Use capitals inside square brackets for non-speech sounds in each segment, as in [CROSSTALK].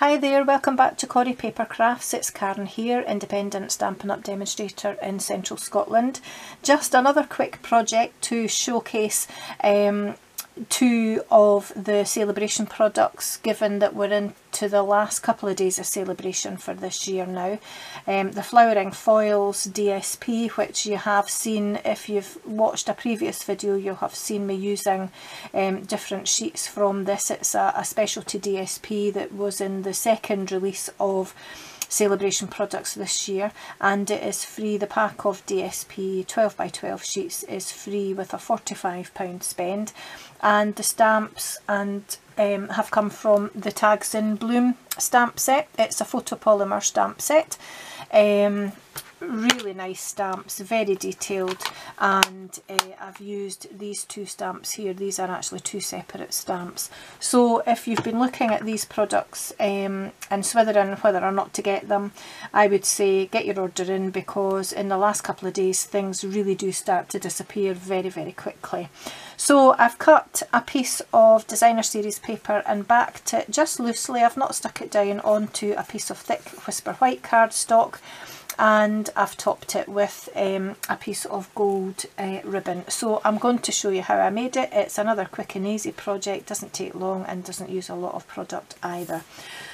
Hi there, welcome back to Corrie Paper Crafts. It's Karen here, independent Stampin' Up demonstrator in central Scotland. Just another quick project to showcase um, two of the Sale-A-Bration products given that we're into the last couple of days of Sale-A-Bration for this year now. Um, the Flowering Foils DSP which you have seen if you've watched a previous video you'll have seen me using um, different sheets from this. It's a, a specialty DSP that was in the second release of Sale-A-Bration products this year and it is free. The pack of DSP 12 by 12 sheets is free with a 45 pound spend. And the stamps and um, have come from the Tags in Bloom stamp set. It's a photopolymer stamp set. Um, really nice stamps, very detailed and uh, I've used these two stamps here, these are actually two separate stamps. So if you've been looking at these products um, and swithering whether or not to get them, I would say get your order in because in the last couple of days things really do start to disappear very very quickly. So I've cut a piece of designer series paper and backed it just loosely, I've not stuck it down onto a piece of thick Whisper White cardstock and I've topped it with um, a piece of gold uh, ribbon. So I'm going to show you how I made it. It's another quick and easy project, doesn't take long and doesn't use a lot of product either.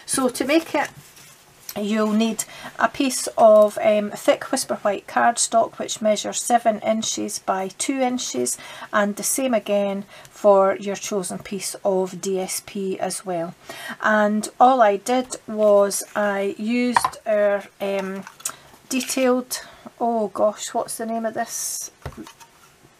So to make it you'll need a piece of um, thick whisper white cardstock which measures 7 inches by 2 inches and the same again for your chosen piece of DSP as well and all I did was I used our um, detailed, oh gosh, what's the name of this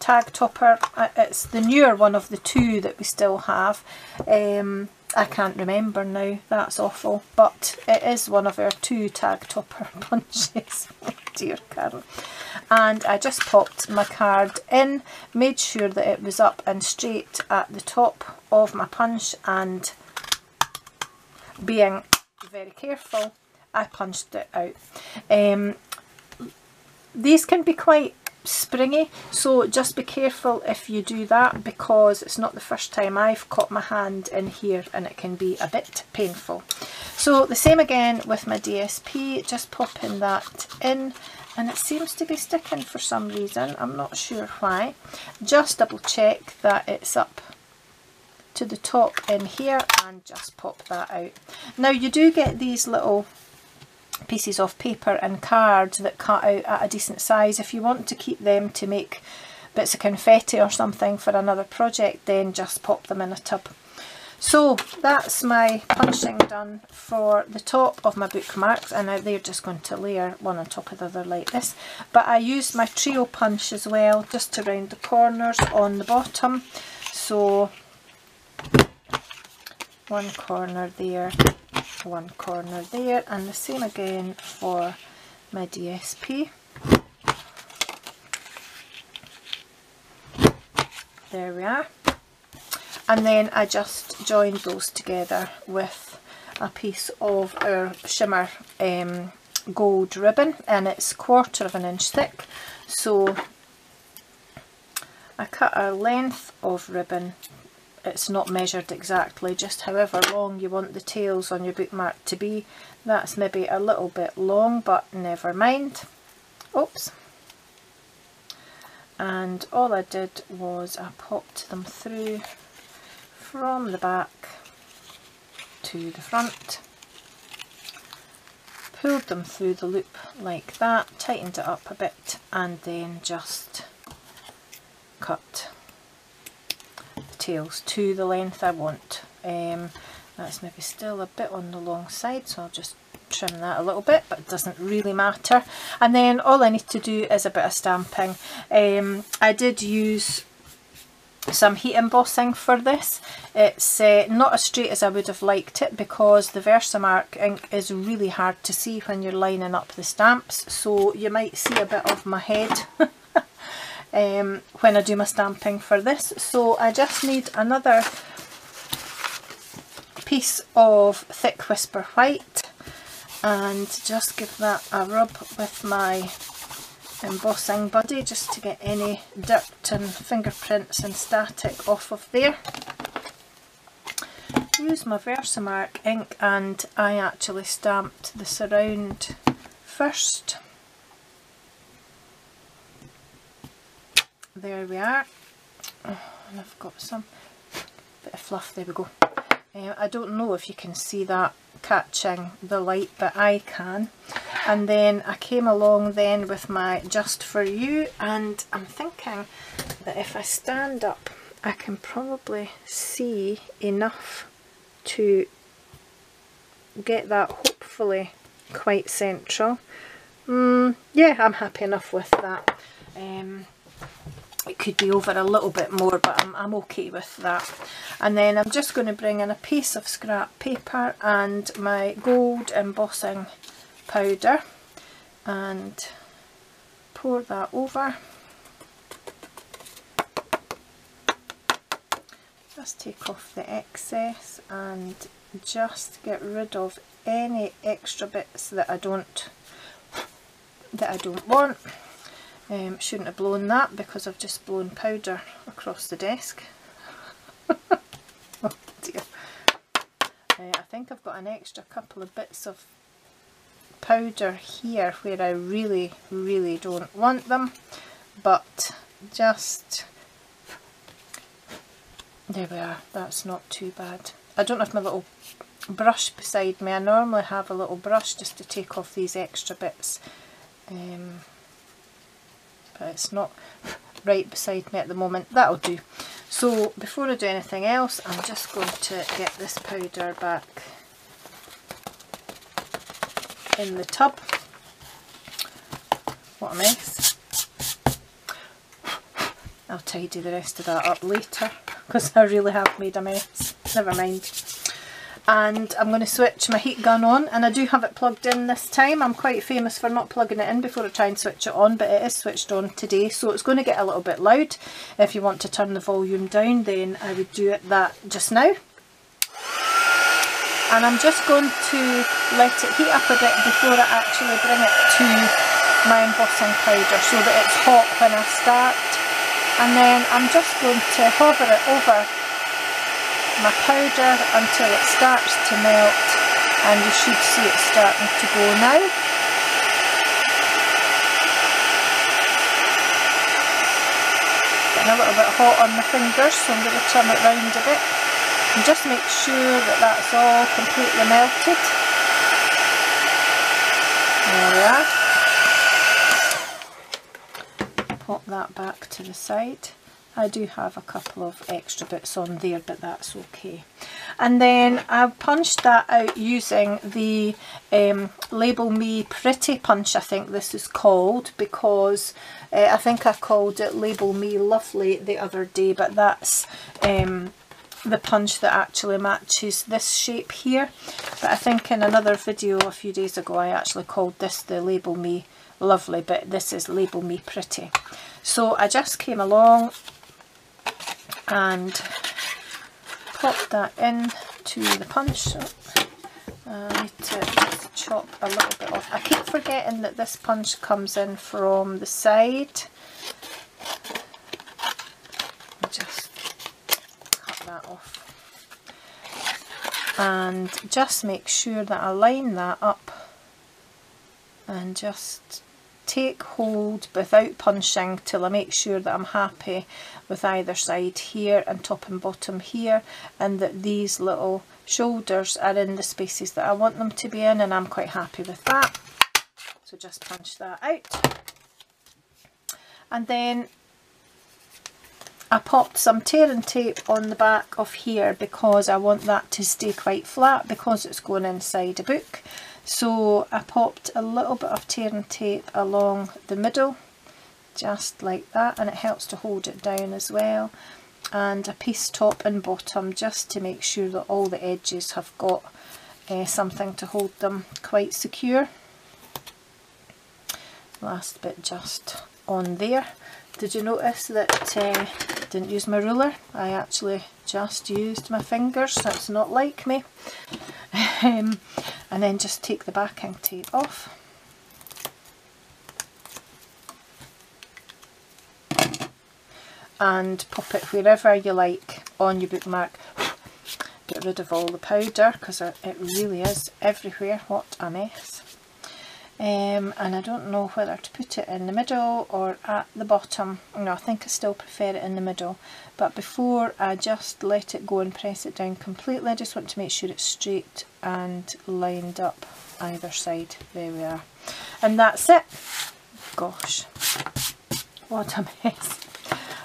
tag topper? Uh, it's the newer one of the two that we still have. Um, I can't remember now, that's awful, but it is one of our two tag topper [LAUGHS] punches. dear Carol. And I just popped my card in, made sure that it was up and straight at the top of my punch and being very careful I punched it out. Um, these can be quite springy so just be careful if you do that because it's not the first time I've caught my hand in here and it can be a bit painful. So the same again with my DSP, just popping that in and it seems to be sticking for some reason, I'm not sure why. Just double check that it's up to the top in here and just pop that out. Now you do get these little pieces of paper and cards that cut out at a decent size. If you want to keep them to make bits of confetti or something for another project then just pop them in a tub. So that's my punching done for the top of my bookmarks and now they're just going to layer one on top of the other like this. But I used my trio punch as well just to round the corners on the bottom. So one corner there one corner there and the same again for my DSP. There we are. And then I just joined those together with a piece of our shimmer um, gold ribbon and it's quarter of an inch thick so I cut a length of ribbon it's not measured exactly, just however long you want the tails on your bookmark to be. That's maybe a little bit long, but never mind. Oops. And all I did was I popped them through from the back to the front, pulled them through the loop like that, tightened it up a bit, and then just cut to the length I want. Um, that's maybe still a bit on the long side so I'll just trim that a little bit but it doesn't really matter and then all I need to do is a bit of stamping. Um, I did use some heat embossing for this. It's uh, not as straight as I would have liked it because the Versamark ink is really hard to see when you're lining up the stamps so you might see a bit of my head [LAUGHS] um, when I do my stamping for this. So I just need another piece of thick Whisper White and just give that a rub with my embossing buddy just to get any dirt and fingerprints and static off of there. Use my Versamark ink and I actually stamped the surround first. There we are. Oh, and I've got some bit of fluff, there we go. Um, I don't know if you can see that catching the light but I can and then I came along then with my Just For You and I'm thinking that if I stand up I can probably see enough to get that hopefully quite central. Mm, yeah, I'm happy enough with that. Um, it could be over a little bit more but I'm, I'm okay with that. And then I'm just going to bring in a piece of scrap paper and my gold embossing powder and pour that over. Just take off the excess and just get rid of any extra bits that I don't that I don't want um, shouldn't have blown that because I've just blown powder across the desk. [LAUGHS] oh dear. Uh, I think I've got an extra couple of bits of powder here where I really, really don't want them. But just, there we are, that's not too bad. I don't have my little brush beside me. I normally have a little brush just to take off these extra bits. Um, but it's not right beside me at the moment. That'll do. So before I do anything else, I'm just going to get this powder back in the tub. What a mess. I'll tidy the rest of that up later because I really have made a mess. Never mind and I'm going to switch my heat gun on and I do have it plugged in this time. I'm quite famous for not plugging it in before I try and switch it on but it is switched on today so it's going to get a little bit loud. If you want to turn the volume down then I would do it that just now. And I'm just going to let it heat up a bit before I actually bring it to my embossing powder so that it's hot when I start. And then I'm just going to hover it over my powder until it starts to melt and you should see it starting to go now. Getting a little bit hot on my fingers so I'm going to turn it round a bit and just make sure that that's all completely melted. There we are. Pop that back to the side. I do have a couple of extra bits on there but that's okay. And then I've punched that out using the um, Label Me Pretty punch I think this is called because uh, I think I called it Label Me Lovely the other day but that's um, the punch that actually matches this shape here. But I think in another video a few days ago I actually called this the Label Me Lovely but this is Label Me Pretty. So I just came along and pop that in to the punch. I need to chop a little bit off. I keep forgetting that this punch comes in from the side. Just cut that off. And just make sure that I line that up and just take hold without punching till I make sure that I'm happy with either side here and top and bottom here and that these little shoulders are in the spaces that I want them to be in and I'm quite happy with that. So just punch that out. And then I popped some tearing tape on the back of here because I want that to stay quite flat because it's going inside a book. So I popped a little bit of tearing tape along the middle just like that and it helps to hold it down as well and a piece top and bottom just to make sure that all the edges have got uh, something to hold them quite secure. Last bit just on there. Did you notice that uh, didn't use my ruler? I actually just used my fingers, that's not like me. [LAUGHS] um, and then just take the backing tape off. and pop it wherever you like on your bookmark. Get rid of all the powder because it really is everywhere. What a mess. Um, and I don't know whether to put it in the middle or at the bottom. No, I think I still prefer it in the middle. But before I just let it go and press it down completely, I just want to make sure it's straight and lined up either side. There we are. And that's it. Gosh, what a [LAUGHS] mess.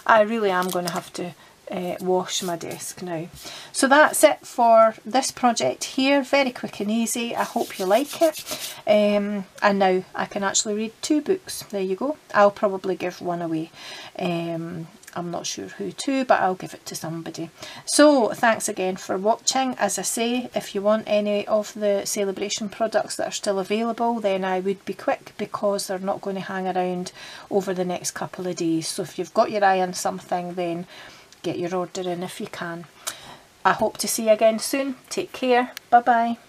I really am going to have to uh, wash my desk now. So that's it for this project here, very quick and easy, I hope you like it. Um, and now I can actually read two books, there you go. I'll probably give one away. Um, I'm not sure who to, but I'll give it to somebody. So thanks again for watching. As I say, if you want any of the Sale-A-Bration products that are still available, then I would be quick because they're not going to hang around over the next couple of days. So if you've got your eye on something, then get your order in if you can. I hope to see you again soon. Take care. Bye bye.